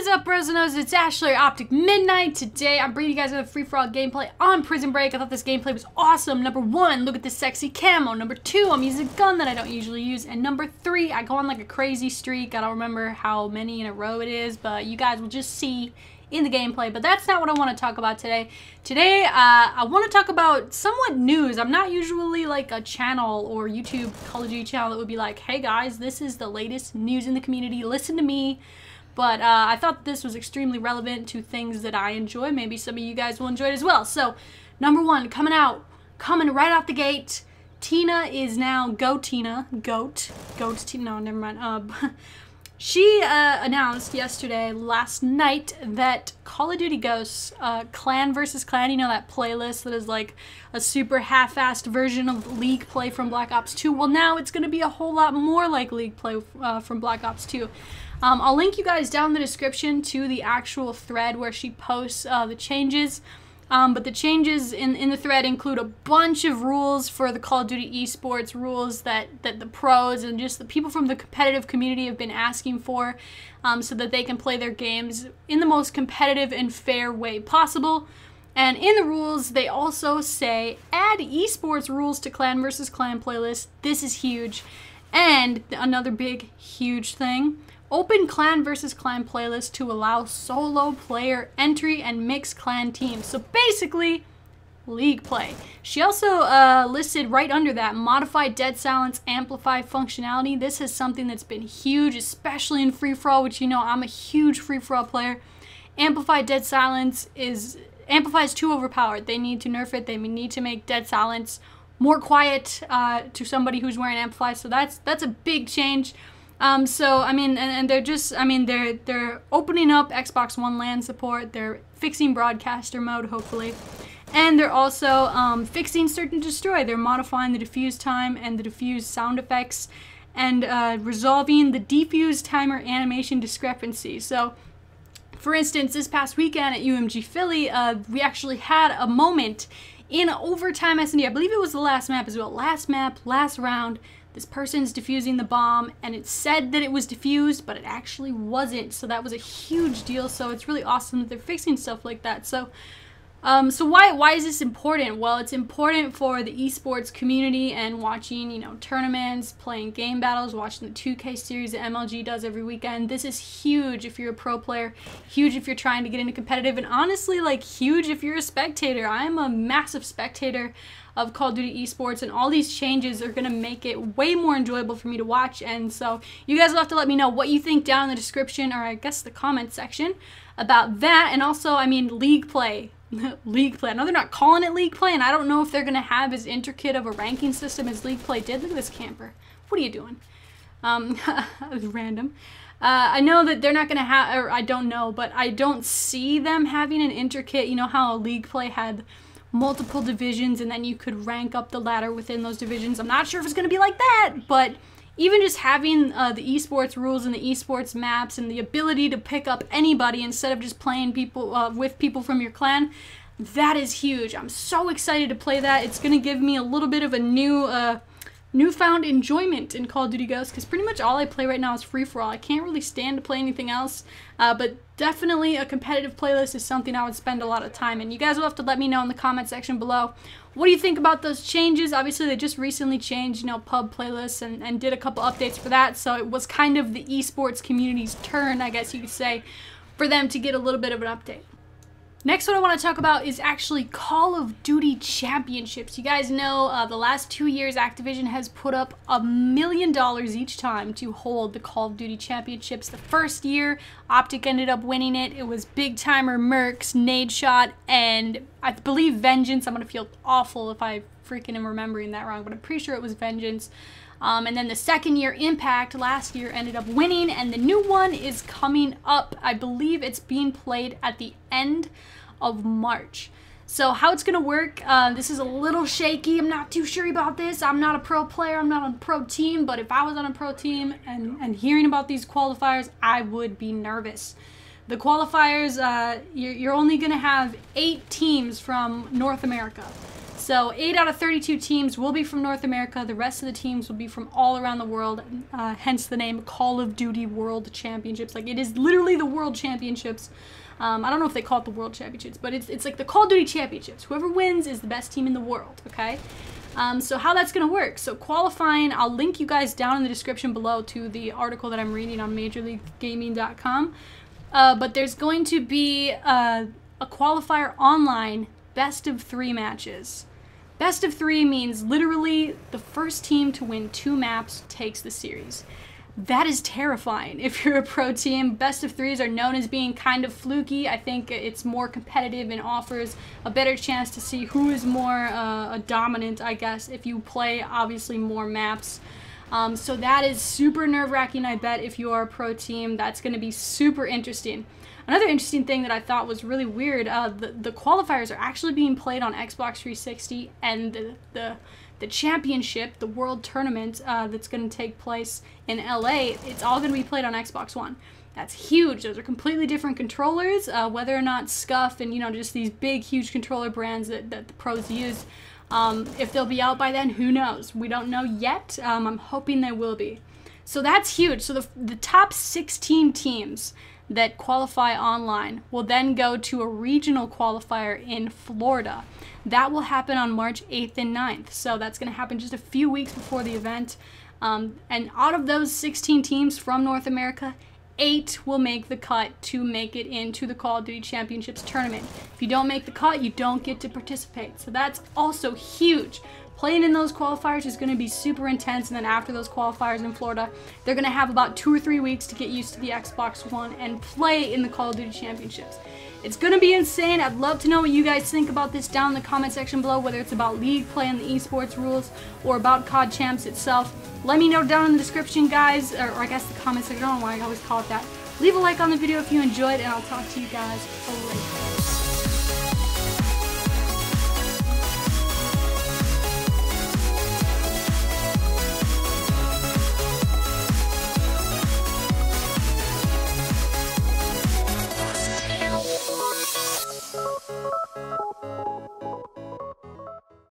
Frozenos, it's Ashley Optic Midnight. Today I'm bringing you guys a free-for-all gameplay on Prison Break. I thought this gameplay was awesome. Number one, look at this sexy camo. Number two, I'm using a gun that I don't usually use. And number three, I go on like a crazy streak. I don't remember how many in a row it is, but you guys will just see in the gameplay. But that's not what I want to talk about today. Today, uh, I want to talk about somewhat news. I'm not usually like a channel or YouTube Call of Duty channel that would be like, hey guys, this is the latest news in the community. Listen to me. But uh, I thought this was extremely relevant to things that I enjoy. Maybe some of you guys will enjoy it as well. So, number one, coming out, coming right out the gate. Tina is now Go Tina, Goat, Goat Tina. No, never mind. Uh, she uh, announced yesterday, last night, that Call of Duty Ghosts, uh, Clan versus Clan, you know that playlist that is like a super half-assed version of League play from Black Ops 2. Well, now it's going to be a whole lot more like League play uh, from Black Ops 2. Um, I'll link you guys down in the description to the actual thread where she posts uh, the changes. Um, but the changes in, in the thread include a bunch of rules for the Call of Duty esports, rules that, that the pros and just the people from the competitive community have been asking for um, so that they can play their games in the most competitive and fair way possible. And in the rules, they also say add esports rules to clan versus clan playlist. This is huge. And another big, huge thing Open clan versus clan playlist to allow solo player entry and mixed clan teams. So basically, league play. She also uh, listed right under that modified dead silence amplify functionality. This is something that's been huge, especially in free for all, which you know I'm a huge free for all player. Amplify dead silence is amplify is too overpowered. They need to nerf it. They need to make dead silence more quiet uh, to somebody who's wearing amplify. So that's that's a big change. Um, so I mean, and, and, they're just, I mean, they're they're opening up Xbox One LAN support. They're fixing broadcaster mode, hopefully, and they're also um, fixing and destroy. They're modifying the defuse time and the defuse sound effects, and uh, resolving the defuse timer animation discrepancy. So. For instance, this past weekend at UMG Philly, uh, we actually had a moment in overtime S&D. I believe it was the last map as well. Last map, last round this person's defusing the bomb and it said that it was defused but it actually wasn't so that was a huge deal so it's really awesome that they're fixing stuff like that so um, so why why is this important? Well, it's important for the esports community and watching, you know, tournaments, playing GameBattles, watching the 2K series that MLG does every weekend. This is huge if you're a pro player, huge if you're trying to get into competitive, and honestly, like huge if you're a spectator. I'm a massive spectator of Call of Duty esports, and all these changes are gonna make it way more enjoyable for me to watch. And so you guys will have to let me know what you think down in the description or I guess the comment section about that. And also, I mean, league play league play. Now they're not calling it league play, and I don't know if they're gonna have as intricate of a ranking system as league play did. Look at this camper. What are you doing? Um, was random. Uh, I know that they're not gonna have, or I don't know, but I don't see them having an intricate. You know how a league play had multiple divisions, and then you could rank up the ladder within those divisions. I'm not sure if it's gonna be like that, but even just having uh, the esports rules and the esports maps and the ability to pick up anybody instead of just playing people uh, with people from your clan, that is huge. I'm so excited to play that. It's going to give me a little bit of a new uh, newfound enjoyment in Call of Duty Ghosts because pretty much all I play right now is free for all. I can't really stand to play anything else, uh, but definitely a competitive playlist is something I would spend a lot of time in. You guys will have to let me know in the comment section below. What do you think about those changes? Obviously, they just recently changed, you know, pub playlists and, and did a couple updates for that, so it was kind of the esports community's turn, I guess you could say, for them to get a little bit of an update. Next, what I want to talk about is actually Call of Duty Championships. You guys know uh, the last two years Activision has put up a million dollars each time to hold the Call of Duty Championships. The first year, Optic ended up winning it. It was BigTymeR, Mercs, Nadeshot, and I believe Vengeance. I'm going to feel awful if I freaking am remembering that wrong, but I'm pretty sure it was Vengeance. Um, and then the second year Impact last year ended up winning, and the new one is coming up. I believe it's being played at the end of March. So how it's gonna work, uh, this is a little shaky. I'm not too sure about this. I'm not a pro player. I'm not on a pro team. But if I was on a pro team and, and hearing about these qualifiers, I would be nervous. The qualifiers, uh, you're, you're only gonna have eight teams from North America. So 8 out of 32 teams will be from North America. The rest of the teams will be from all around the world, uh, hence the name Call of Duty World Championships. Like, it is literally the World Championships. Um, I don't know if they call it the World Championships, but it's, it's like the Call of Duty Championships. Whoever wins is the best team in the world, okay? Um, so how that's going to work. So qualifying, I'll link you guys down in the description below to the article that I'm reading on MajorLeagueGaming.com. Uh, but there's going to be uh, a qualifier online, best of three matches. Best of three means literally the first team to win two maps takes the series. That is terrifying if you're a pro team. Best of threes are known as being kind of fluky. I think it's more competitive and offers a better chance to see who is more uh, dominant, I guess, if you play obviously more maps. Um, so that is super nerve wracking, I bet, if you are a pro team. That's going to be super interesting. Another interesting thing that I thought was really weird, uh, the, the qualifiers are actually being played on Xbox 360 and the, the, the championship, the world tournament uh, that's going to take place in LA, it's all going to be played on Xbox One. That's huge. Those are completely different controllers. Uh, whether or not Scuf and, you know, just these big, huge controller brands that, that the pros use, um, if they'll be out by then, who knows? We don't know yet. Um, I'm hoping they will be. So that's huge. So the, the top 16 teams that qualify online will then go to a regional qualifier in Florida. That will happen on March 8th and 9th. So that's going to happen just a few weeks before the event. Um, and out of those 16 teams from North America, eight will make the cut to make it into the Call of Duty Championships tournament. If you don't make the cut, you don't get to participate. So that's also huge. Playing in those qualifiers is going to be super intense, and then after those qualifiers in Florida, they're going to have about two or three weeks to get used to the Xbox One and play in the Call of Duty Championships. It's going to be insane. I'd love to know what you guys think about this down in the comment section below, whether it's about League play and the esports rules or about COD Champs itself. Let me know down in the description, guys, or, or I guess the comment section. I don't know why I always call it that. Leave a like on the video if you enjoyed, and I'll talk to you guys later.